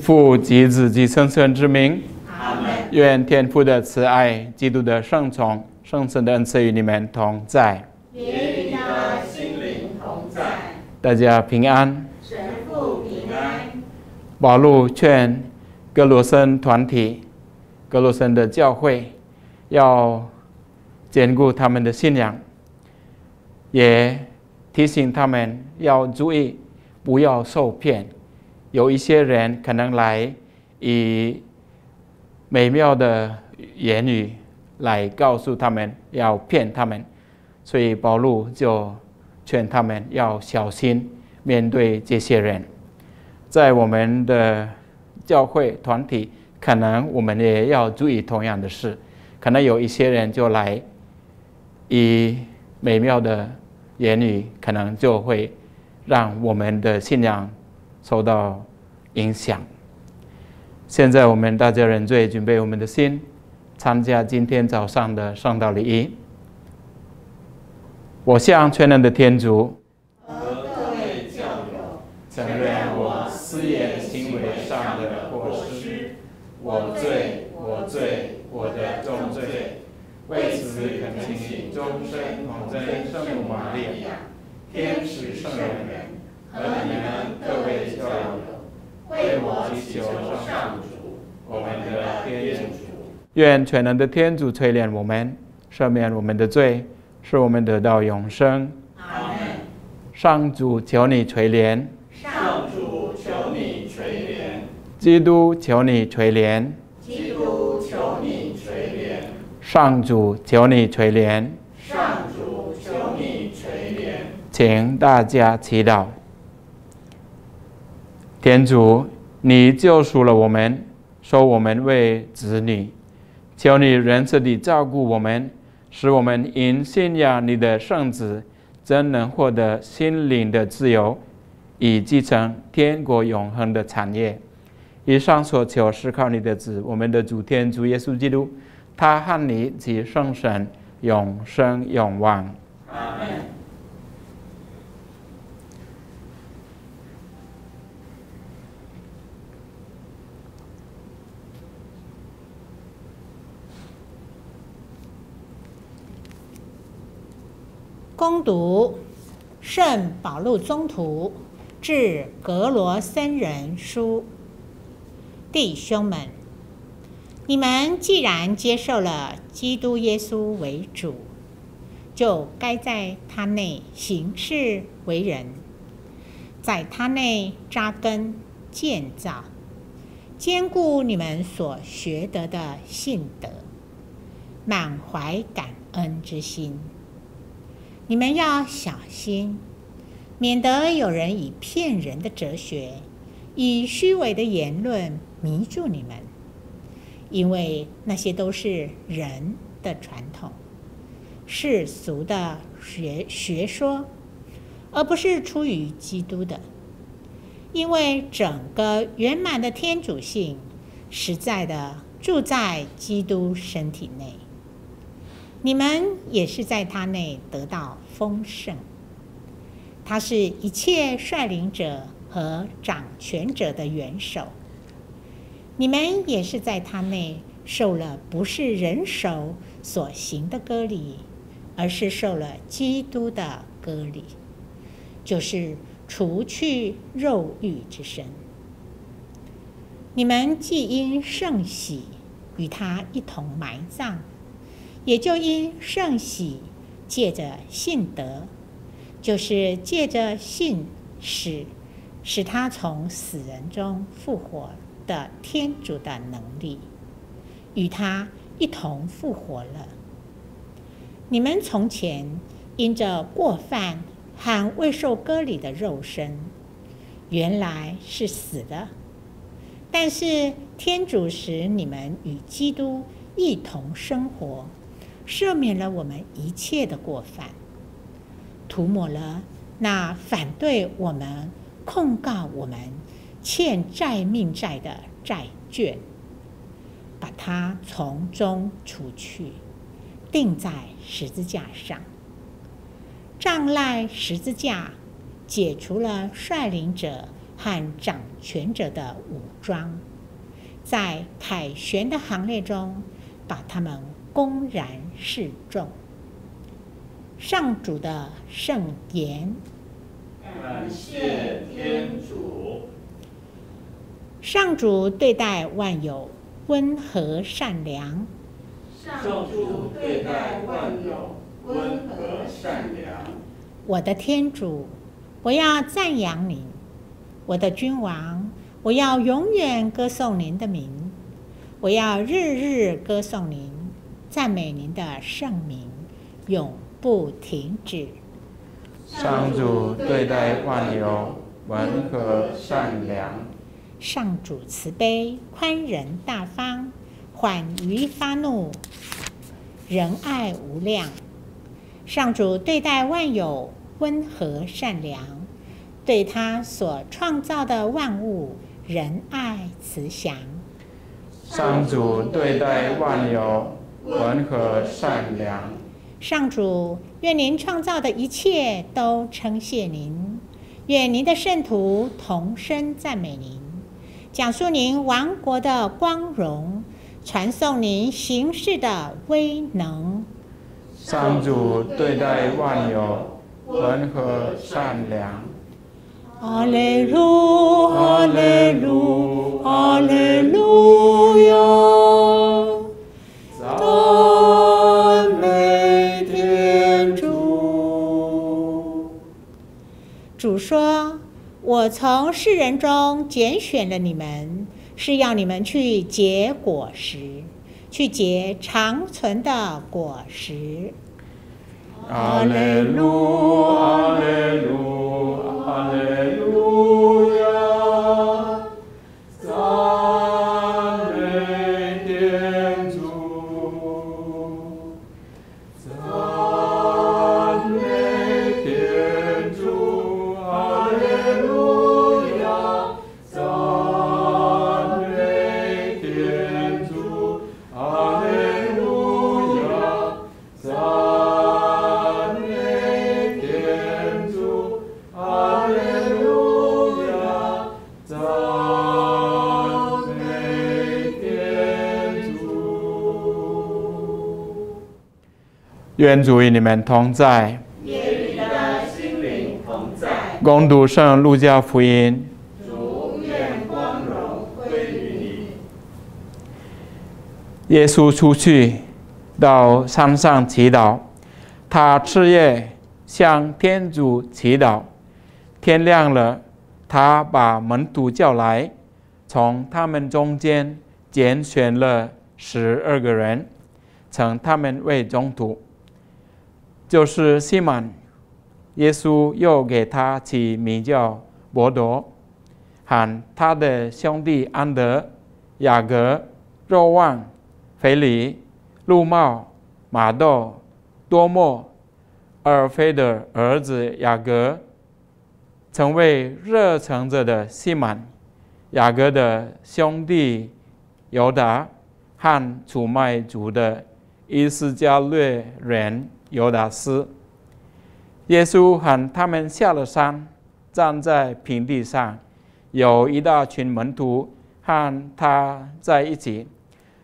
父及子及圣神之名，阿门。愿天父的慈爱、基督的圣宠、圣神的恩赐与你们同在。你的心灵同在。大家平安。神父平安。保禄劝格罗森团体、格罗森的教会要兼顾他们的信仰，也提醒他们要注意，不要受骗。有一些人可能来以美妙的言语来告诉他们，要骗他们，所以保禄就劝他们要小心面对这些人。在我们的教会团体，可能我们也要注意同样的事。可能有一些人就来以美妙的言语，可能就会让我们的信仰。受到影响。现在我们大家认罪准备我们的心，参加今天早上的圣道礼仪。我向全能的天主和各位教友承认我私言行为上的过失，我罪，我罪，我的重罪。为此恳请终身同真圣母玛利亚、天使圣人。和你们各位教友，为我祈求上主，我们的天主。愿全能的天主垂怜我们，赦免我们的罪，使我们得到永生。阿门。上主，求你垂怜。上主，求你垂怜。基督，求你垂怜。基督，求你垂怜。上主，求你垂怜。上主，求你垂怜。请大家祈祷。天主，你救赎了我们，收我们为子女，求你仁慈地照顾我们，使我们因信仰你的圣子，真能获得心灵的自由，以继承天国永恒的产业。以上所求是靠你的子，我们的主天主耶稣基督，他和你及圣神永生永王。阿攻读圣保禄宗徒致格罗森人书，弟兄们，你们既然接受了基督耶稣为主，就该在他内行事为人，在他内扎根建造，兼顾你们所学得的信德，满怀感恩之心。你们要小心，免得有人以骗人的哲学、以虚伪的言论迷住你们，因为那些都是人的传统、世俗的学学说，而不是出于基督的。因为整个圆满的天主性，实在的住在基督身体内。你们也是在他内得到丰盛。他是一切率领者和掌权者的元首。你们也是在他内受了不是人手所行的割礼，而是受了基督的割礼，就是除去肉欲之身。你们既因圣喜与他一同埋葬。也就因圣喜，借着信德，就是借着信使，使他从死人中复活的天主的能力，与他一同复活了。你们从前因着过犯和未受割礼的肉身，原来是死的，但是天主使你们与基督一同生活。赦免了我们一切的过犯，涂抹了那反对我们、控告我们、欠债命债的债券，把它从中除去，钉在十字架上。障赖十字架解除了率领者和掌权者的武装，在凯旋的行列中，把他们公然示众。上主的圣言。感谢天主。上主对待万有温和善良。上主对待万有温和善良。我的天主，我要赞扬您；我的君王，我要永远歌颂您的名；我要日日歌颂您，赞美您的圣名，永不停止。上主对待万有温和善良。上主慈悲宽仁大方，缓于发怒，仁爱无量。上主对待万有温和善良，对他所创造的万物仁爱慈祥。上主对待万有温和善良。上主，愿您创造的一切都称谢您，愿您的圣徒同声赞美您。讲述您王国的光荣，传颂您行事的威能。上主对待万有温和善良。阿雷路，阿雷路，阿雷路亚。主说。我从世人中拣选了你们，是要你们去结果实，去结长存的果实。阿门！阿门！愿主与你们同在，也与你的心灵同在。共读圣路加福音。主愿光荣归于你。耶稣出去到山上祈祷，他彻夜向天主祈祷。天亮了，他把门徒叫来，从他们中间拣选了十二个人，称他们为宗徒。就是西满，耶稣又给他起名叫伯多，喊他的兄弟安德、雅各、若望、腓力、路茂、马窦、多莫、尔菲的儿子雅各，成为热诚者的西满，雅各的兄弟犹达，和出卖主的伊斯加略人。尤达斯，耶稣喊他们下了山，站在平地上，有一大群门徒和他在一起，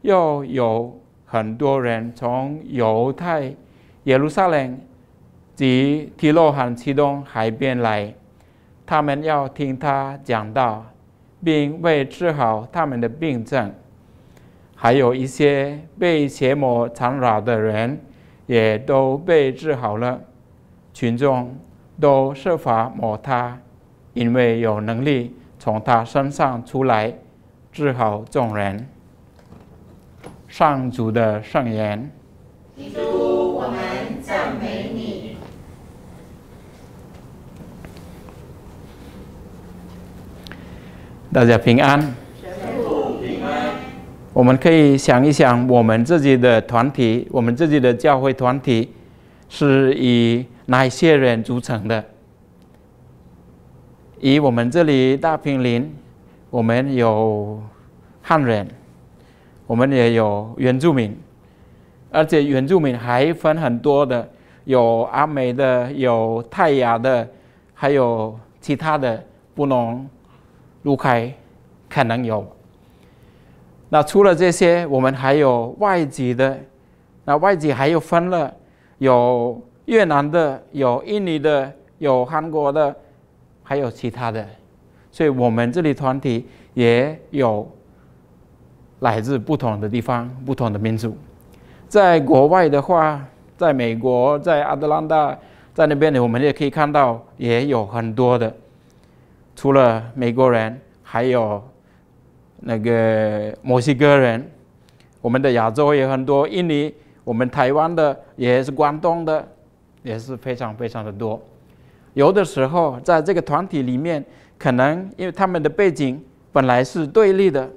又有很多人从犹太耶路撒冷及提洛罕其东海边来，他们要听他讲道，并为治好他们的病症，还有一些被邪魔缠绕的人。也都被治好了，群众都设法抹他，因为有能力从他身上出来治好众人。上主的圣言。基督，我们赞美你。大家平安。我们可以想一想，我们自己的团体，我们自己的教会团体，是以哪些人组成的？以我们这里大平林，我们有汉人，我们也有原住民，而且原住民还分很多的，有阿美的，有泰雅的，还有其他的不能入开，可能有。那除了这些，我们还有外籍的，那外籍还有分了，有越南的，有印尼的，有韩国的，还有其他的，所以我们这里团体也有来自不同的地方、不同的民族。在国外的话，在美国，在阿德兰大，在那边呢，我们也可以看到也有很多的，除了美国人，还有。那个墨西哥人，我们的亚洲也很多，印尼，我们台湾的也是广东的，也是非常非常的多。有的时候在这个团体里面，可能因为他们的背景本来是对立的，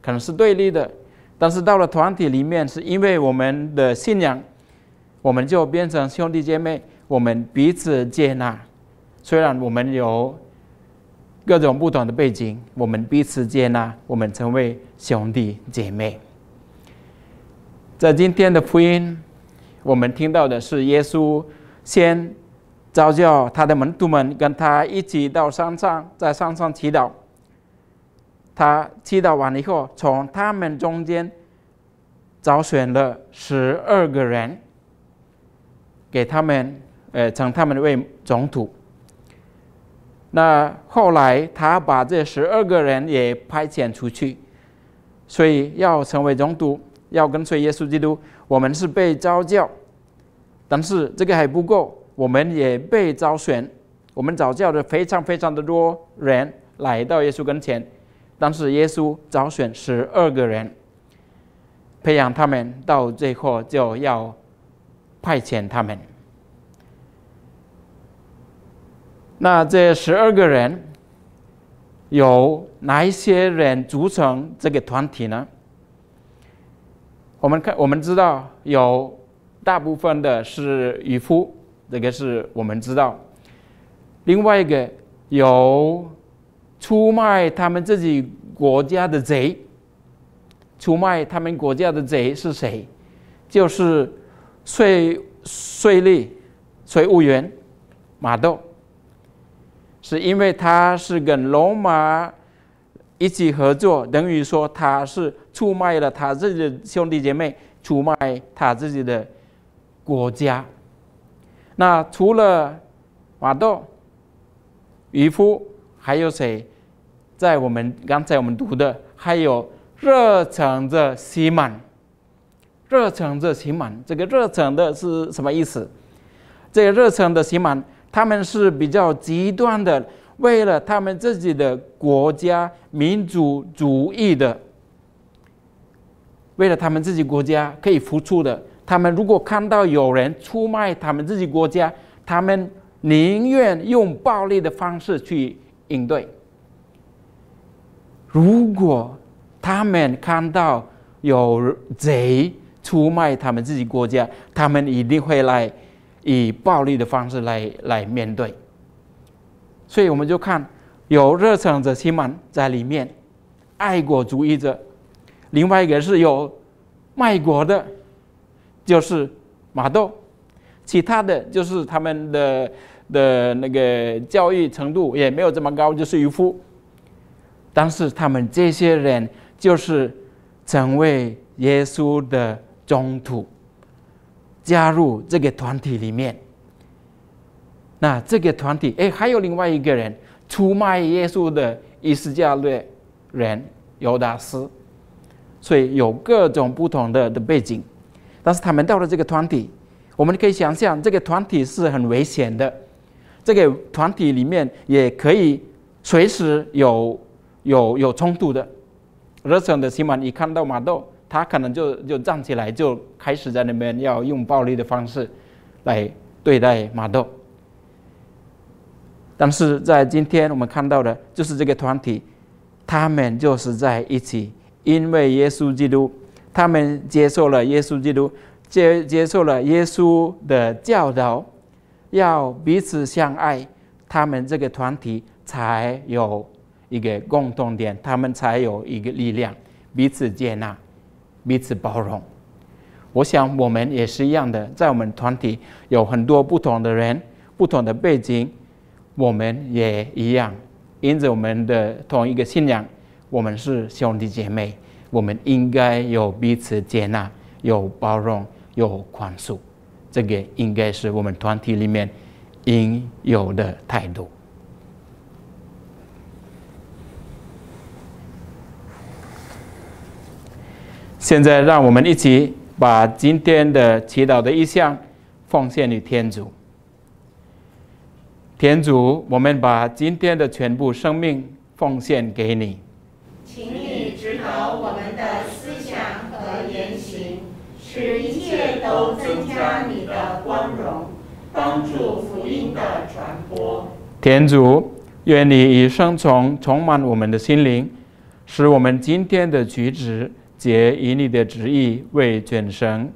可能是对立的，但是到了团体里面，是因为我们的信仰，我们就变成兄弟姐妹，我们彼此接纳。虽然我们有。各种不同的背景，我们彼此接纳，我们成为兄弟姐妹。在今天的福音，我们听到的是耶稣先召叫他的门徒们跟他一起到山上，在山上祈祷。他祈祷完以后，从他们中间找选了十二个人，给他们，呃，称他们为总统。那后来，他把这十二个人也派遣出去，所以要成为中督，要跟随耶稣基督。我们是被召教，但是这个还不够，我们也被招选。我们召教的非常非常的多人来到耶稣跟前，但是耶稣招选十二个人，培养他们，到最后就要派遣他们。那这十二个人，有哪一些人组成这个团体呢？我们看，我们知道有大部分的是渔夫，这个是我们知道。另外一个有出卖他们自己国家的贼，出卖他们国家的贼是谁？就是税税吏、税务员马豆。是因为他是跟罗马一起合作，等于说他是出卖了他自己的兄弟姐妹，出卖他自己的国家。那除了马窦、渔夫，还有谁？在我们刚才我们读的，还有热诚的西满。热诚的西满，这个热诚的是什么意思？这个热诚的西满。他们是比较极端的，为了他们自己的国家民族主义的，为了他们自己国家可以付出的，他们如果看到有人出卖他们自己国家，他们宁愿用暴力的方式去应对。如果他们看到有贼出卖他们自己国家，他们一定会来。以暴力的方式来来面对，所以我们就看有热诚者心满在里面，爱国主义者，另外一个是有卖国的，就是马窦，其他的就是他们的的那个教育程度也没有这么高，就是渔夫，但是他们这些人就是成为耶稣的中途。加入这个团体里面，那这个团体哎，还有另外一个人出卖耶稣的伊斯加略人尤达斯，所以有各种不同的的背景，但是他们到了这个团体，我们可以想象这个团体是很危险的，这个团体里面也可以随时有有有冲突的。热诚的西满一看到马窦。他可能就就站起来，就开始在那边要用暴力的方式来对待马豆。但是在今天我们看到的，就是这个团体，他们就是在一起，因为耶稣基督，他们接受了耶稣基督，接接受了耶稣的教导，要彼此相爱，他们这个团体才有一个共同点，他们才有一个力量，彼此接纳。彼此包容，我想我们也是一样的，在我们团体有很多不同的人，不同的背景，我们也一样，因着我们的同一个信仰，我们是兄弟姐妹，我们应该有彼此接纳，有包容，有宽恕，这个应该是我们团体里面应有的态度。现在，让我们一起把今天的祈祷的意向奉献于天主。天主，我们把今天的全部生命奉献给你，请你指导我们的思想和言行，使一切都增加你的光荣，帮助福音的传播。天主，愿你以生从充满我们的心灵，使我们今天的举止。皆以你的旨意为卷绳，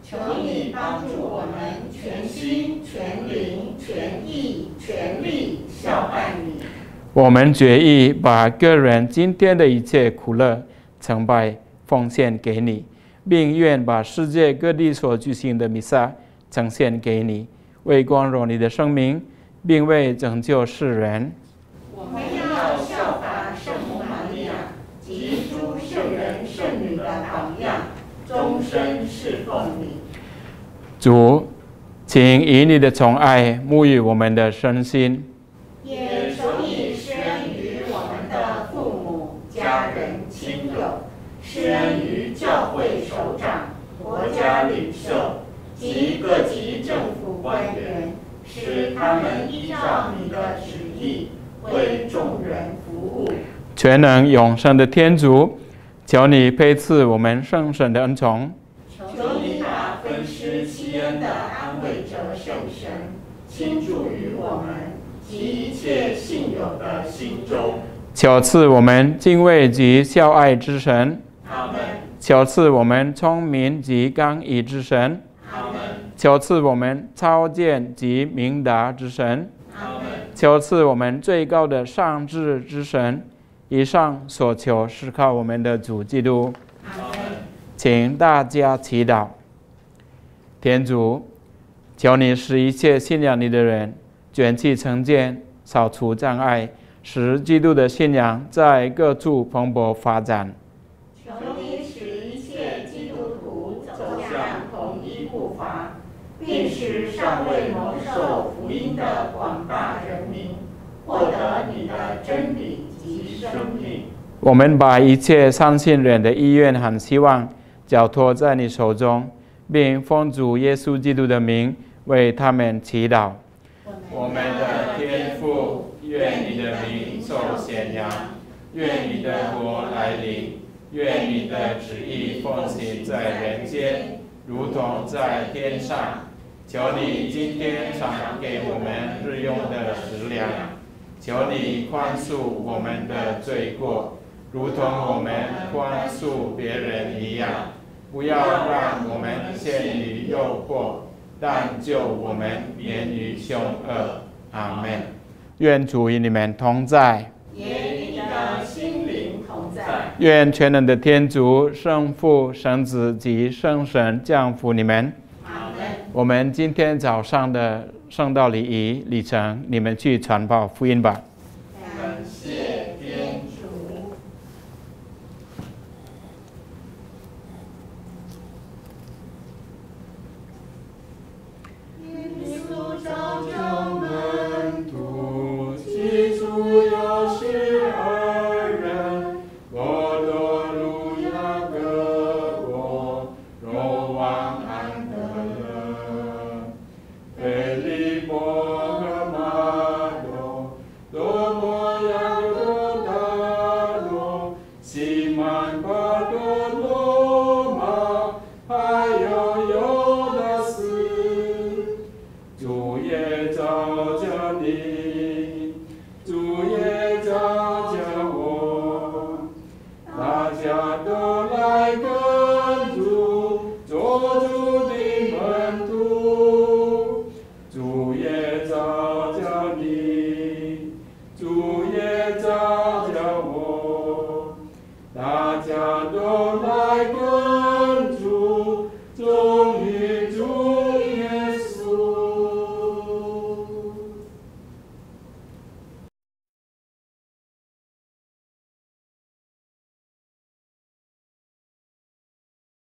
求你帮助我们全心全灵全意全力效办你。我们决意把个人今天的一切苦乐、成败奉献给你，并愿把世界各地所举行的弥撒呈现给你，为光荣你的生命，并为拯救世人。我们要效法圣母玛利亚及诸圣人圣女的榜样，终身侍奉你。主，请以你的宠爱沐浴我们的身心，也求你施恩于我们的父母、家人、亲友，施恩于教会首长、国家领袖及各级政府官员，使他们依照你的旨意为众人服务。全能永生的天主，求你配赐我们圣神的恩宠，求你把分施其恩的安慰者圣神倾注于我们及一切信友的心中。求赐我们敬畏及孝爱之神，阿门。求赐我们聪明及刚毅之神，阿门。求赐我们超见及明达之神，阿门。求赐我们最高的上智之神。以上所求是靠我们的主基督。请大家祈祷。天主，求你使一切信仰你的人卷起成见，扫除障碍，使基督的信仰在各处蓬勃发展。求你使一切基督徒走向统一步伐，并使尚未蒙受福音的广大人民获得你的真理及生命。我们把一切相信人的意愿和希望交托在你手中，并奉主耶稣基督的名为他们祈祷。我们的天父，愿你的名受显扬，愿你的国来临，愿你的旨意奉行在人间，如同在天上。求你今天赏给我们日用的食粮，求你宽恕我们的罪过，如同我们宽恕别人一样。不要让我们陷于诱惑，但救我们免于凶恶。阿门。愿主与你们同在，也与你的心灵同在。愿全能的天主、圣父、圣子及圣神降福你们。阿门。我们今天早上的圣道礼仪礼程，你们去传报福音吧。